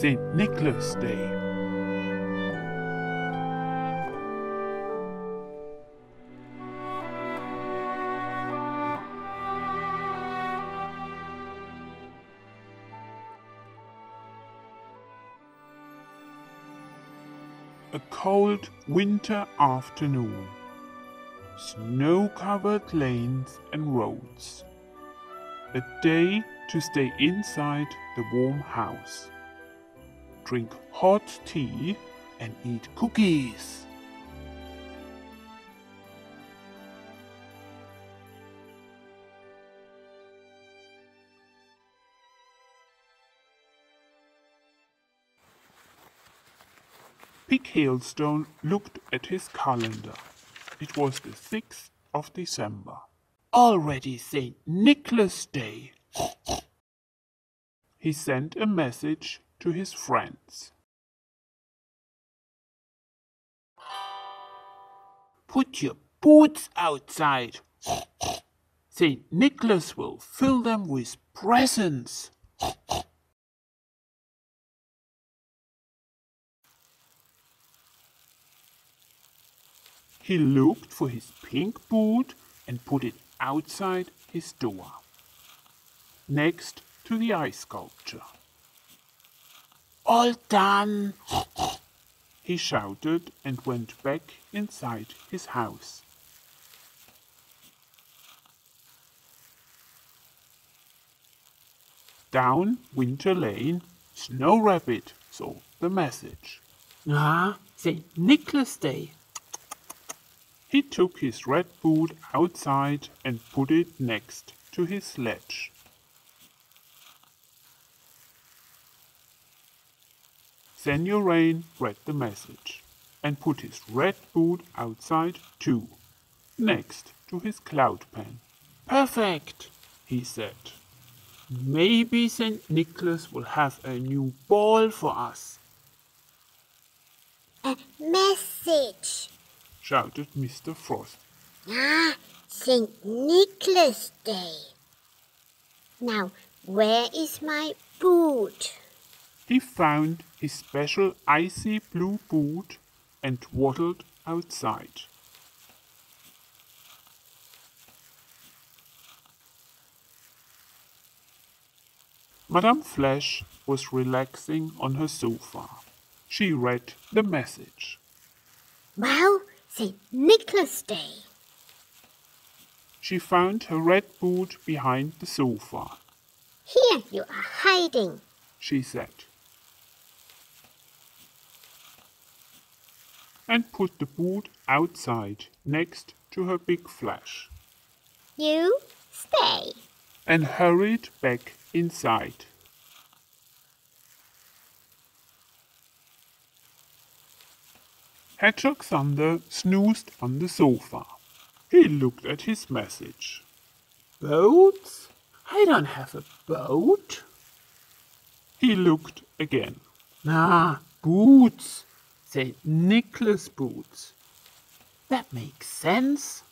St. Nicholas Day. A cold winter afternoon. Snow covered lanes and roads. A day to stay inside the warm house. Drink hot tea and eat cookies. Pig Hailstone looked at his calendar. It was the 6th of December. Already St. Nicholas Day. He sent a message to his friends. Put your boots outside. St. Nicholas will fill them with presents. He looked for his pink boot and put it outside his door, next to the ice sculpture. All done! He shouted and went back inside his house. Down Winter Lane, Snow Rabbit saw the message. Ah, St. Nicholas Day. He took his red boot outside and put it next to his sledge. Senor Rain read the message and put his red boot outside too, next to his cloud pen. Perfect, he said. Maybe St. Nicholas will have a new ball for us, A message. shouted Mr. Frost. Ah, St. Nicholas Day. Now, where is my boot? He found his special icy blue boot and waddled outside. Madame Flash was relaxing on her sofa. She read the message. Well, St. Nicholas Day. She found her red boot behind the sofa. Here you are hiding. she said. And put the boot outside next to her big flash You stay. and hurried back inside. Hedgehog Thunder snoozed on the sofa. He looked at his message. Boats? I don't have a boat. He looked again. Ah, boots. St. Nicholas boots. That makes sense.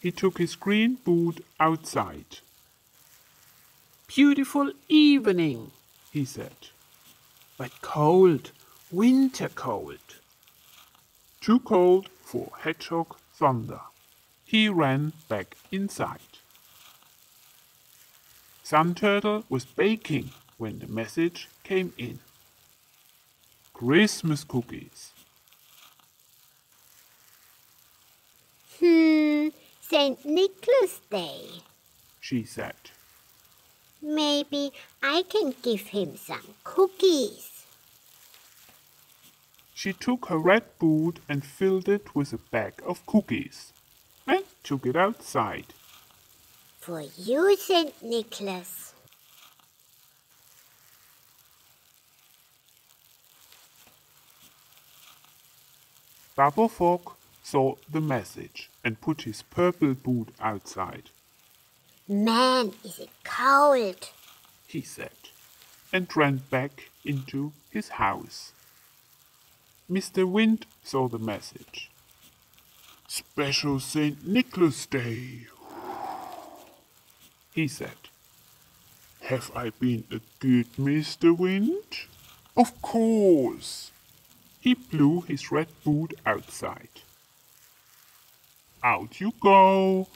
He took his green boot outside. Beautiful evening, He said. but cold. Winter cold. Too cold for Hedgehog Thunder. He ran back inside. Sun Turtle was baking when the message came in. Christmas cookies. Hmm, St. Nicholas Day. she said. Maybe I can give him some cookies. She took her red boot and filled it with a bag of cookies and took it outside. For you, St. Nicholas. Bubble Frog saw the message and put his purple boot outside. Man, is it cold. he said, and ran back into his house. Mr. Wind saw the message. Special St. Nicholas Day, he said. Have I been a good Mr. Wind? Of course. He blew his red boot outside. Out you go.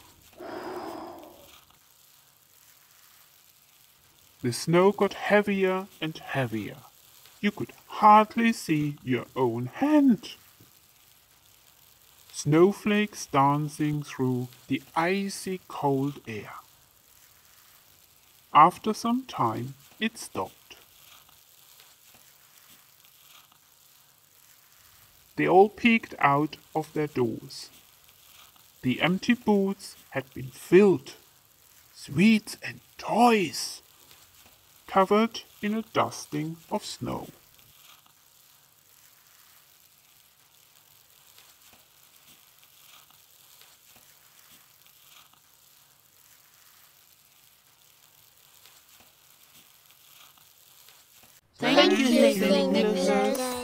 The snow got heavier and heavier. You could hardly see your own hand. Snowflakes dancing through the icy cold air. After some time, it stopped. They all peeked out of their doors. The empty boots had been filled. Sweets and toys covered in a dusting of snow. Thank, you. Nicholas.